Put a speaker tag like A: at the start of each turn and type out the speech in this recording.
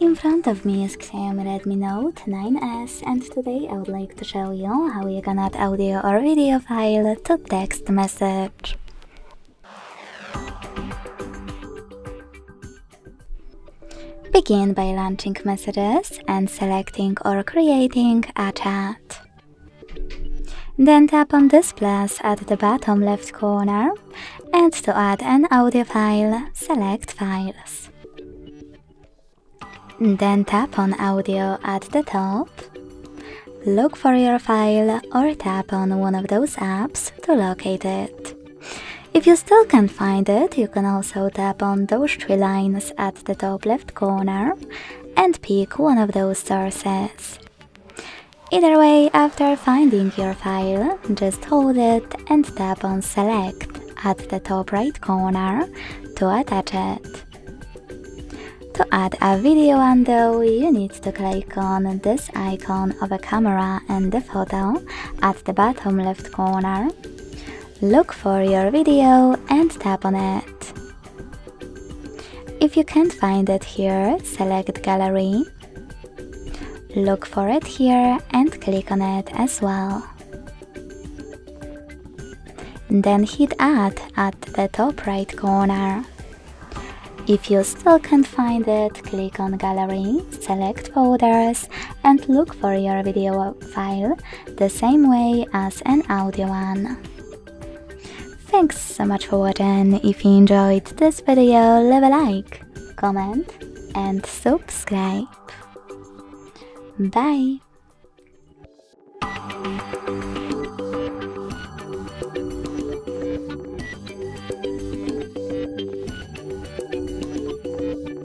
A: In front of me is Xiaomi Redmi Note 9s and today I would like to show you how you can add audio or video file to text message. Begin by launching messages and selecting or creating a chat. Then tap on this plus at the bottom left corner and to add an audio file, select Files. Then tap on Audio at the top. Look for your file or tap on one of those apps to locate it. If you still can't find it, you can also tap on those three lines at the top left corner and pick one of those sources. Either way, after finding your file, just hold it and tap on Select at the top right corner to attach it. To add a video window, uh, you need to click on this icon of a camera and the photo at the bottom left corner. Look for your video and tap on it. If you can't find it here, select Gallery. Look for it here and click on it as well. Then hit Add at the top right corner. If you still can't find it, click on Gallery, select Folders and look for your video file the same way as an audio one. Thanks so much for watching, if you enjoyed this video leave a like, comment and subscribe. Bye!